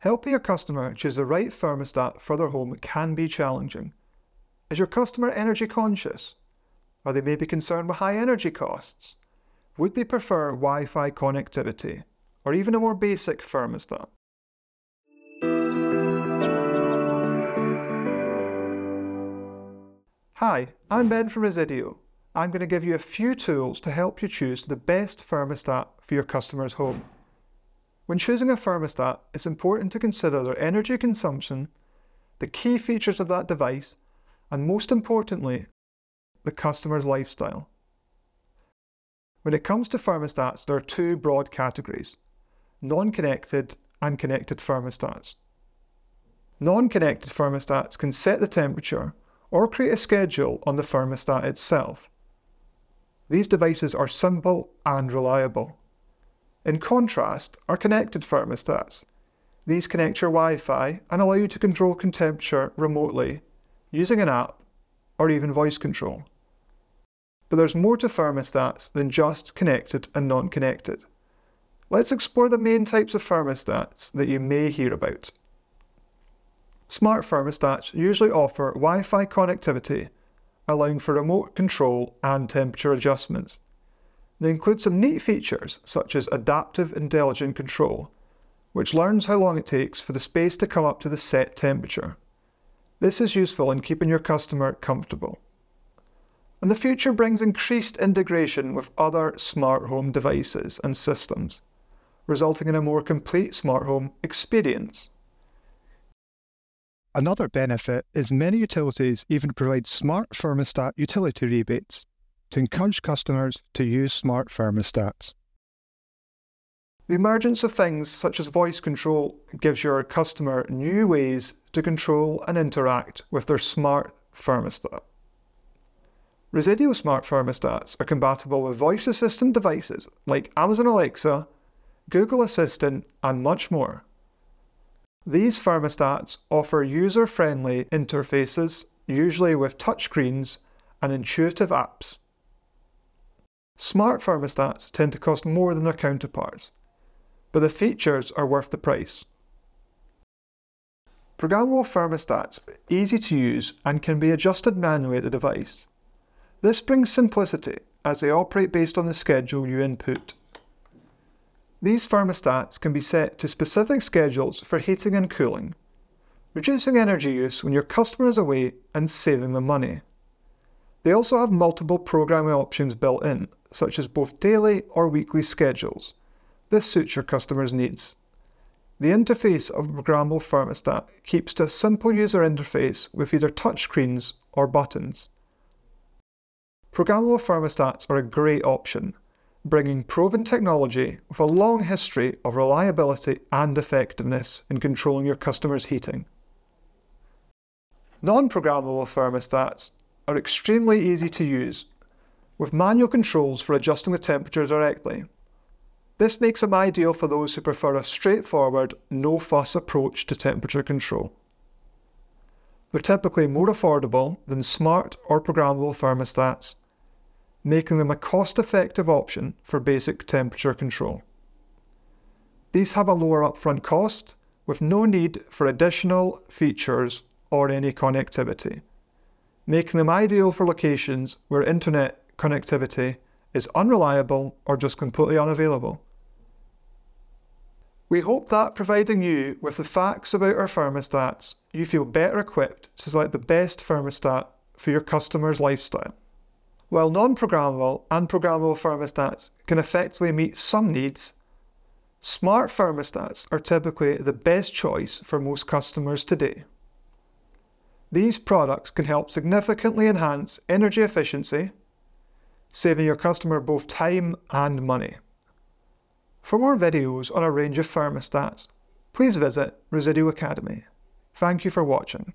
Helping your customer choose the right thermostat for their home can be challenging. Is your customer energy conscious? Are they maybe concerned with high energy costs? Would they prefer Wi Fi connectivity or even a more basic thermostat? Hi, I'm Ben from Resideo. I'm going to give you a few tools to help you choose the best thermostat for your customer's home. When choosing a thermostat, it's important to consider their energy consumption, the key features of that device, and most importantly, the customer's lifestyle. When it comes to thermostats, there are two broad categories non-connected and connected thermostats. Non-connected thermostats can set the temperature or create a schedule on the thermostat itself. These devices are simple and reliable. In contrast are connected thermostats. These connect your Wi-Fi and allow you to control temperature remotely using an app or even voice control. But there's more to thermostats than just connected and non-connected. Let's explore the main types of thermostats that you may hear about. Smart thermostats usually offer Wi-Fi connectivity allowing for remote control and temperature adjustments. They include some neat features such as adaptive intelligent control, which learns how long it takes for the space to come up to the set temperature. This is useful in keeping your customer comfortable. And the future brings increased integration with other smart home devices and systems, resulting in a more complete smart home experience. Another benefit is many utilities even provide smart thermostat utility rebates to encourage customers to use smart thermostats. The emergence of things such as voice control gives your customer new ways to control and interact with their smart thermostat. Resideo smart thermostats are compatible with voice assistant devices like Amazon Alexa, Google Assistant, and much more. These thermostats offer user-friendly interfaces, usually with touchscreens and intuitive apps. Smart thermostats tend to cost more than their counterparts, but the features are worth the price. Programmable thermostats are easy to use and can be adjusted manually at the device. This brings simplicity as they operate based on the schedule you input. These thermostats can be set to specific schedules for heating and cooling, reducing energy use when your customer is away and saving them money. They also have multiple programming options built in, such as both daily or weekly schedules. This suits your customer's needs. The interface of programmable thermostat keeps to a simple user interface with either touchscreens or buttons. Programmable thermostats are a great option bringing proven technology with a long history of reliability and effectiveness in controlling your customers' heating. Non-programmable thermostats are extremely easy to use, with manual controls for adjusting the temperature directly. This makes them ideal for those who prefer a straightforward, no-fuss approach to temperature control. They're typically more affordable than smart or programmable thermostats making them a cost-effective option for basic temperature control. These have a lower upfront cost with no need for additional features or any connectivity, making them ideal for locations where internet connectivity is unreliable or just completely unavailable. We hope that providing you with the facts about our thermostats, you feel better equipped to select the best thermostat for your customer's lifestyle. While non-programmable and programmable thermostats can effectively meet some needs, smart thermostats are typically the best choice for most customers today. These products can help significantly enhance energy efficiency, saving your customer both time and money. For more videos on a range of thermostats, please visit Resideo Academy. Thank you for watching.